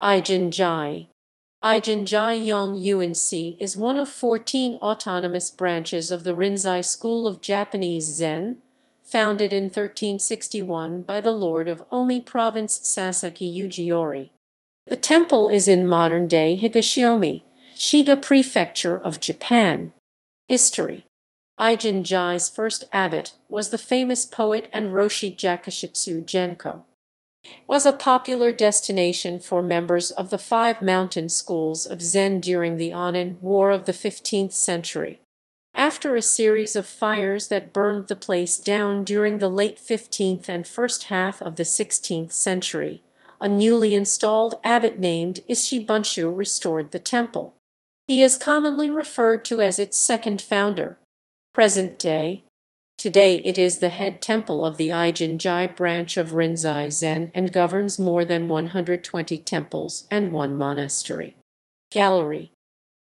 Eigen-ji. Eigen-ji Yong-UNC is one of 14 autonomous branches of the Rinzai school of Japanese Zen, founded in 1361 by the lord of Omi province Sasaki Ujiyori. The temple is in modern-day Higashiomi, Shiga Prefecture of Japan. History Eigen-ji's first abbot was the famous poet and Roshi Jakushitsu Genko was a popular destination for members of the five mountain schools of Zen during the Onin War of the 15th century. After a series of fires that burned the place down during the late 15th and first half of the 16th century, a newly installed abbot named Isshi Bunshu restored the temple. He is commonly referred to as its second founder. Present day, Today it is the head temple of the Eigen-ji branch of Rinzai Zen and governs more than 120 temples and one monastery. Gallery